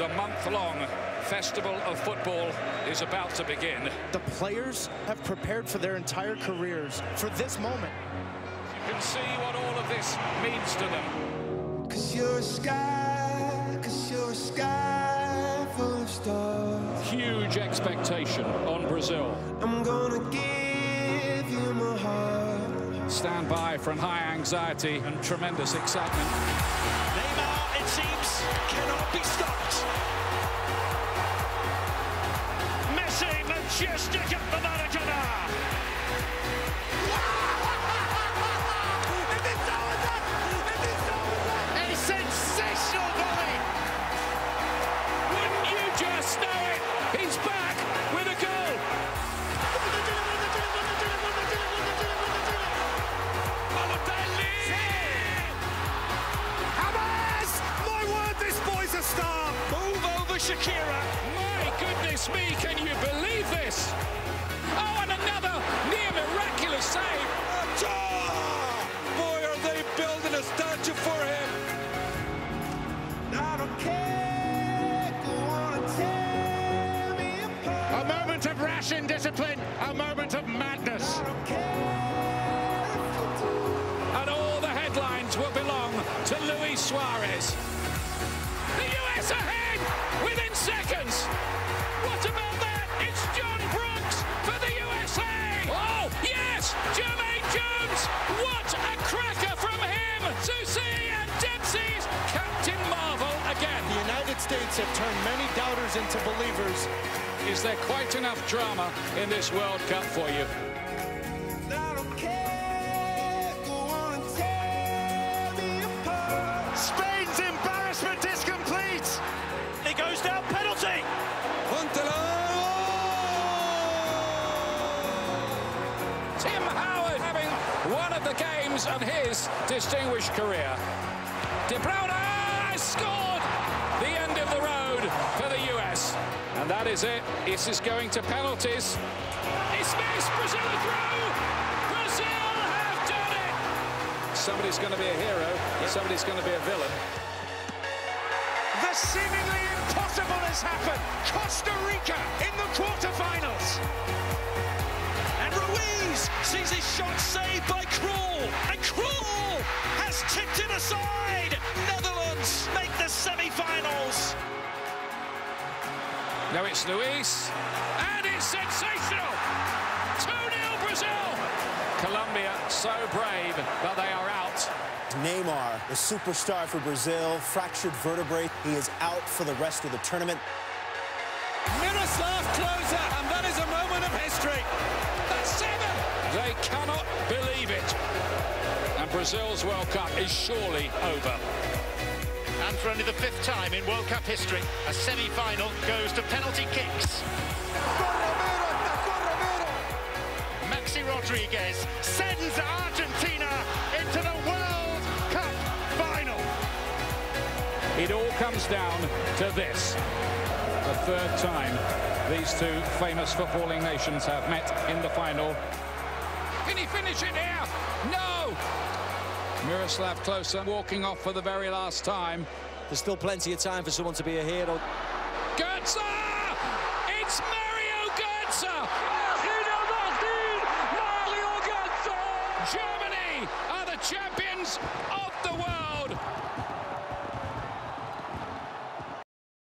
The month-long festival of football is about to begin. The players have prepared for their entire careers for this moment. You can see what all of this means to them. Cause you're a sky, cause you're a sky full of stars. Huge expectation on Brazil. I'm gonna give you my heart. Stand by from high anxiety and tremendous excitement. Seems, cannot be stopped. Messi, majestic Shakira. My goodness me, can you believe this? Oh, and another near miraculous save. Boy, are they building a statue for him. I don't care, go on and tear me apart. A moment of rash indiscipline, a moment of madness. I don't care if you do. And all the headlines will belong to Luis Suarez. The US ahead within seconds. What about that? It's John Brooks for the USA. Oh, yes, Jermaine Jones. What a cracker from him. Susie and Dempsey's Captain Marvel again. The United States have turned many doubters into believers. Is there quite enough drama in this World Cup for you? Tim Howard having one of the games of his distinguished career. De Bruyne has scored! The end of the road for the US. And that is it. This is going to penalties. It's missed. Brazil! Brazil have done it! Somebody's going to be a hero. Somebody's going to be a villain. The seemingly impossible has happened. Costa Rica in the quarterfinals. And sees his shot saved by Krul. And Krul has tipped it aside. Netherlands make the semi-finals. Now it's Luiz. And it's sensational! 2-0 Brazil! Colombia so brave, but they are out. Neymar, the superstar for Brazil, fractured vertebrae. He is out for the rest of the tournament. Miroslav Klose, and that is a moment of history. They cannot believe it. And Brazil's World Cup is surely over. And for only the fifth time in World Cup history, a semi-final goes to penalty kicks. Maxi Rodriguez sends Argentina into the World Cup final. It all comes down to this. The third time these two famous footballing nations have met in the final. Can he finish it now? No! Miroslav Klose walking off for the very last time. There's still plenty of time for someone to be a hero. Goetze! It's Mario Goetze! Mario Goetze! Germany are the champions of the world!